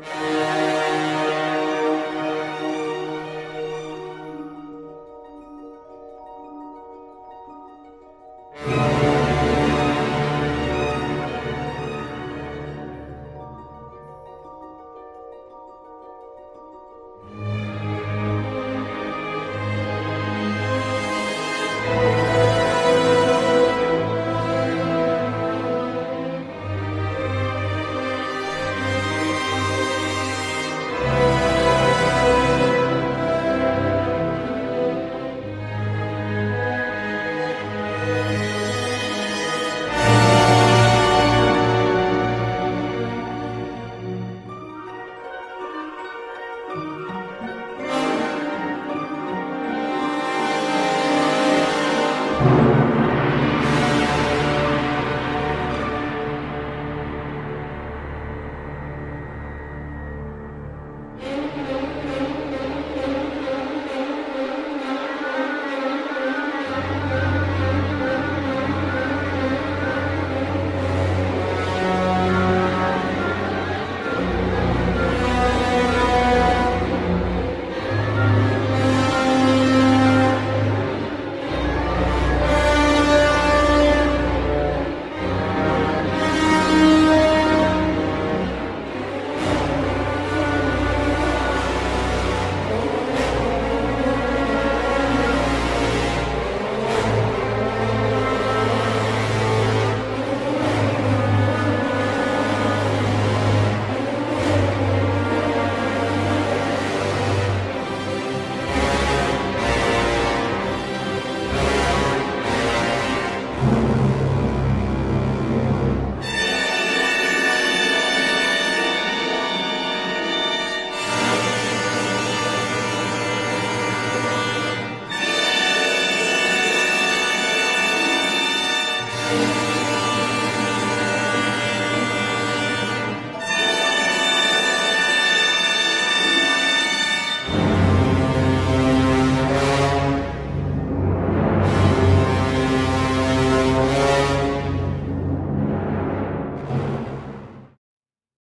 Bye.